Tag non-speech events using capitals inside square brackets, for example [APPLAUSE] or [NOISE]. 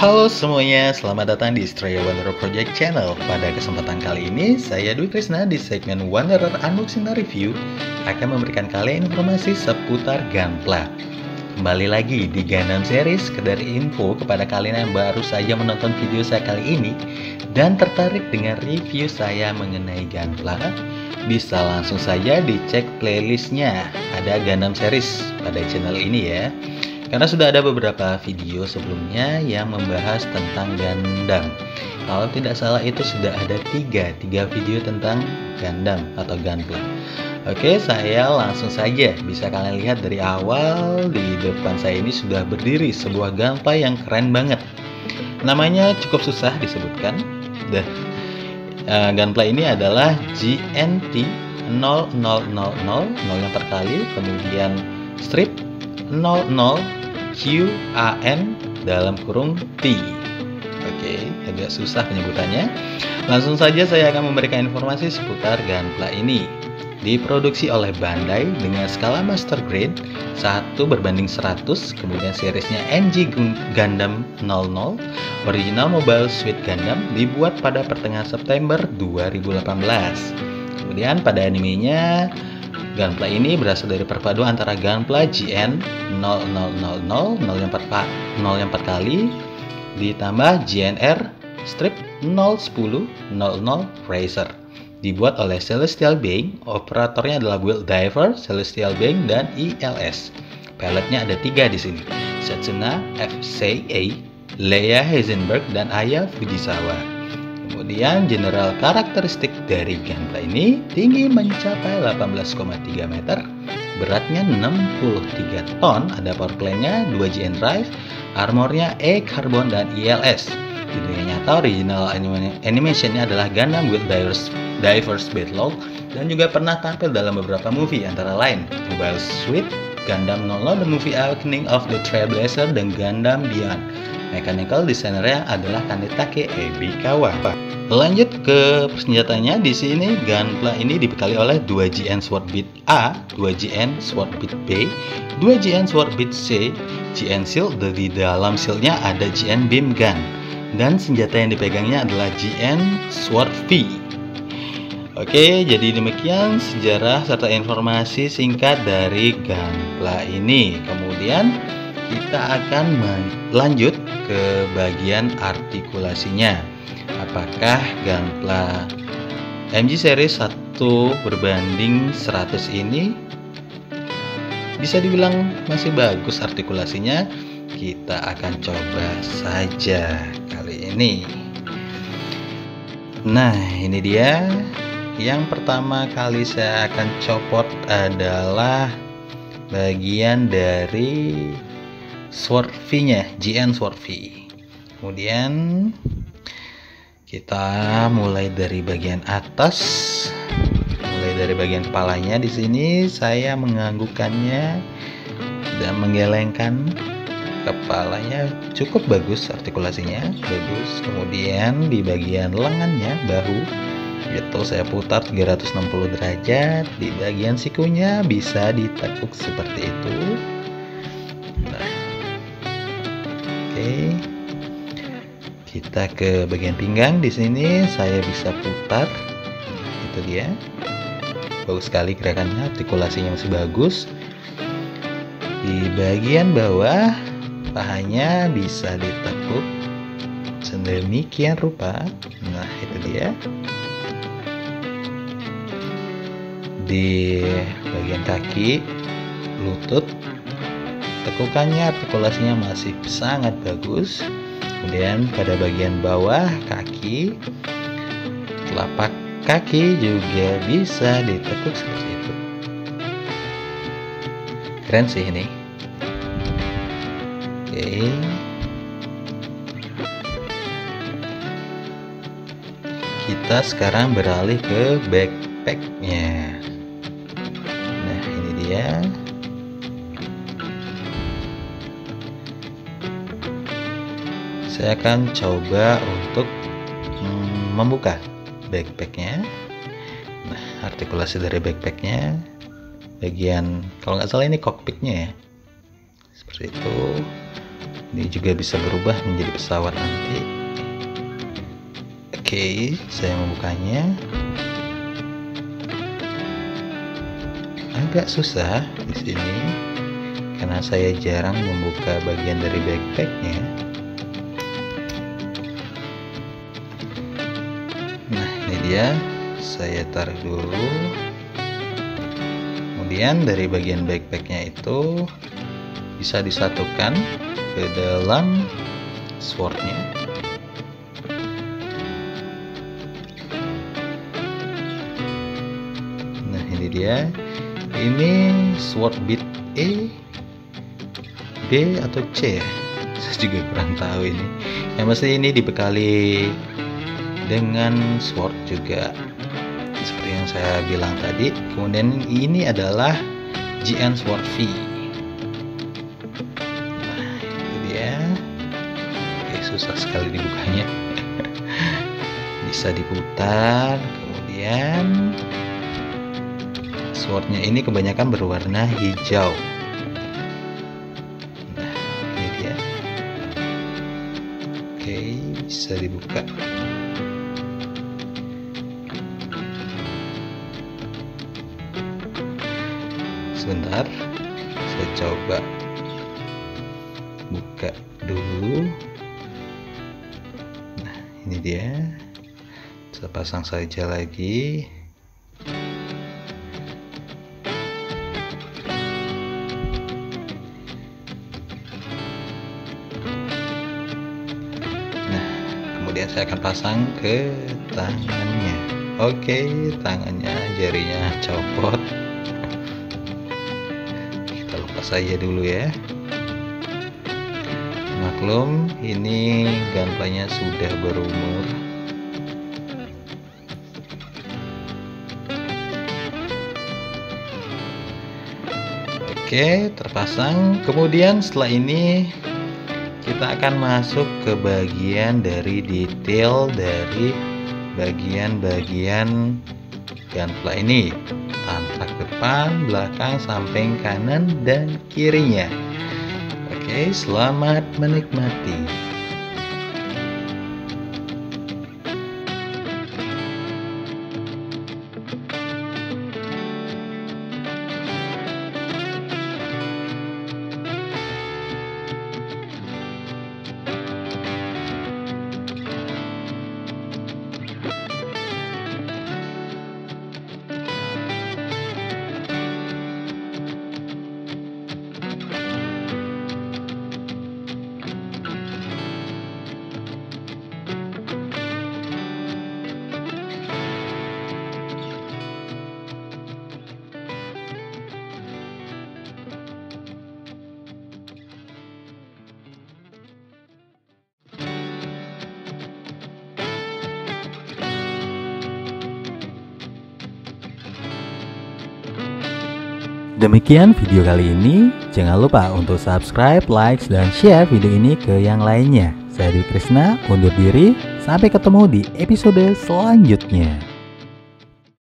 Halo semuanya, selamat datang di Stray Wanderer Project Channel. Pada kesempatan kali ini, saya Dwi Krisna di segmen Wanderer Unboxing and Review akan memberikan kalian informasi seputar Gunpla. Kembali lagi di Gundam Series, sekedar info kepada kalian yang baru saja menonton video saya kali ini dan tertarik dengan review saya mengenai Gunpla, bisa langsung saja dicek playlistnya. Ada Gundam Series pada channel ini ya. Karena sudah ada beberapa video sebelumnya yang membahas tentang Gundam. Kalau tidak salah itu sudah ada tiga, tiga video tentang Gundam atau Gunpla. Oke, saya langsung saja. Bisa kalian lihat dari awal di depan saya ini sudah berdiri sebuah Gunpla yang keren banget. Namanya cukup susah disebutkan. Dah. Gunpla ini adalah GNT 0000 0 yang terkali, kemudian strip 00 QAN dalam kurung T. Oke, agak susah penyebutannya. Langsung saja saya akan memberikan informasi seputar Gunpla ini. Diproduksi oleh Bandai dengan skala master grade 1 berbanding 100, kemudian seriesnya NG Gundam 00, original mobile suite Gundam dibuat pada pertengahan September 2018. Kemudian pada animenya Gunpla ini berasal dari perpaduan antara Gunpla GN 0000 0 yang 4, 0 yang 4 kali ditambah GNR strip 010 00 Racer dibuat oleh Celestial Being operatornya adalah Will Diver, Celestial Being dan ILS pilotnya ada tiga di sini. Setsuna FCA, Leia Heisenberg dan Aya Fujisawa Kemudian general karakteristik dari Gunpla ini tinggi mencapai 18,3 meter, beratnya 63 ton, ada power plane-nya 2 GN drive, armornya E carbon dan ILS. Di dunia nyata original animation-nya adalah Gundam with Diverse, Diverse Battle dan juga pernah tampil dalam beberapa movie antara lain Mobile Suit, Gundam 00, The Movie Awakening of the Trailblazer, dan Gundam Beyond. Mechanical designernya adalah Kanetake Ebikawa. Lanjut ke persenjatanya di sini Gunpla ini dibekali oleh 2GN Sword Beat A, 2GN Sword Beat B, 2GN Sword Beat C, GN Shield di dalam shieldnya ada GN Beam Gun dan senjata yang dipegangnya adalah GN Sword V. Oke, jadi demikian sejarah serta informasi singkat dari Gunpla ini. Kemudian kita akan lanjut ke bagian artikulasinya. Apakah Gunpla MG series 1 berbanding 100 ini bisa dibilang masih bagus artikulasinya? Kita akan coba saja kali ini. Nah, ini dia. Yang pertama kali saya akan copot adalah bagian dari Sword V-nya, GN Sword V. Kemudian kita mulai dari bagian atas, mulai dari bagian kepalanya. Di sini saya menganggukkannya dan menggelengkan kepalanya. Cukup bagus artikulasinya bagus. Kemudian di bagian lengannya bahu. Itu saya putar 360 derajat. Di bagian sikunya bisa ditekuk seperti itu kita ke bagian pinggang di sini saya bisa putar. Itu dia. Bagus sekali gerakannya artikulasinya masih bagus. Di bagian bawah pahanya bisa ditekuk sedemikian rupa. Nah itu dia. Di bagian kaki lutut tekukannya artikulasinya masih sangat bagus. Kemudian pada bagian bawah kaki telapak kaki juga bisa ditekuk seperti itu. Keren sih ini. Oke. Kita sekarang beralih ke backpacknya. Nah ini dia saya akan coba untuk hmm, membuka backpacknya. Nah artikulasi dari backpacknya. Bagian kalau nggak salah ini cockpitnya ya. Seperti itu. Ini juga bisa berubah menjadi pesawat nanti. Oke saya membukanya. Agak susah di sini karena saya jarang membuka bagian dari backpacknya dia saya taruh dulu. Kemudian dari bagian backpacknya itu bisa disatukan ke dalam swordnya. Nah ini dia. Ini sword bit E B atau C [LAUGHS] saya juga kurang tahu ini. Yang pasti ini dibekali dengan sword juga. Seperti yang saya bilang tadi kemudian ini adalah GN Sword V. Susah sekali dibukanya [LAUGHS] bisa diputar kemudian swordnya ini kebanyakan berwarna hijau. Nah ini dia. Oke bisa dibuka sebentar saya coba buka dulu. Ini dia. Saya pasang saja lagi. Nah kemudian saya akan pasang ke tangannya. Oke tangannya jarinya copot saja dulu ya. Maklum ini gunplaynya sudah berumur. Oke terpasang. Kemudian setelah ini kita akan masuk ke bagian dari detail dari bagian-bagian gunplay ini tampak depan, belakang, samping, kanan, dan kirinya Oke, selamat menikmati. Demikian video kali ini. Jangan lupa untuk subscribe, like, dan share video ini ke yang lainnya. Saya Dwi Krisna, undur diri. Sampai ketemu di episode selanjutnya.